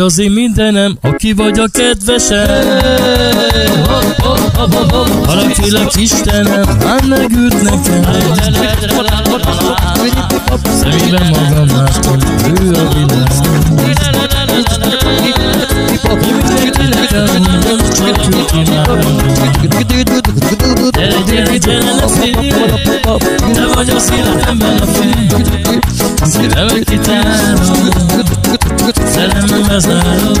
Vagy az én mindenem, aki vagy a kedvesem Haragkélek Istenem, már megült nekem Szemében magam látom, ő a világ Mindenki nekem, mondom, csak ő kínálom vagy az életemben a fény Szívemek kitárod Szerelmem az nálad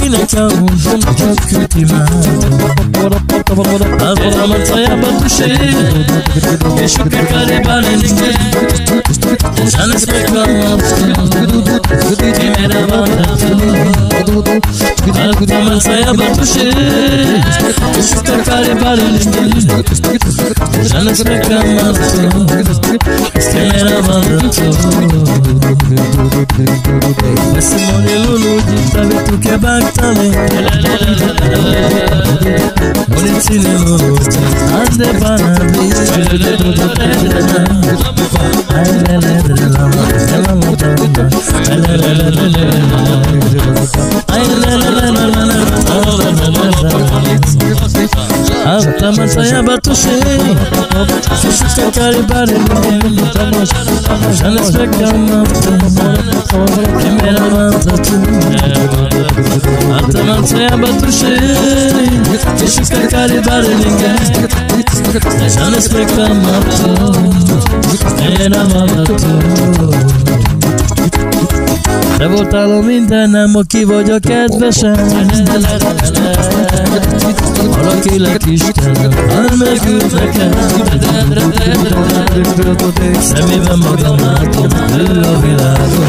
kila chao kipima Azora mataya batushe Keshuke kare bale nike Jane speka Kimera bata Azora mataya batushe Keshuke kare bale nike Jane speka Kimera bata kilo Nerede bana bir Hasta masaya batuşu Sushi tekrar ibare Sen espek yanmazsın Kamera mantatın אתה מרצע בתושי, תשקקה לי ברלינגה, נשאל לספק את המבטו, אין המבטו. Te voltál a mindenem, aki a kedvesem Valaki lett Istenem, már hát megült nekem Szemében magam látom, ő a világon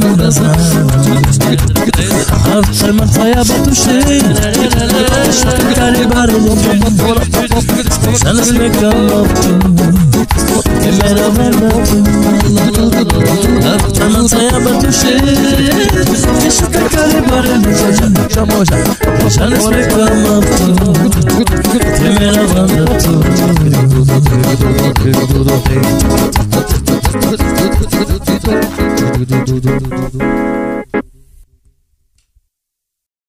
razan Harce mrtvaja batuše Štakari baru Sana smeka lopin Emera verda Harce mrtvaja batuše Štakari baru Sana smeka lopin Emera verda do do do do do do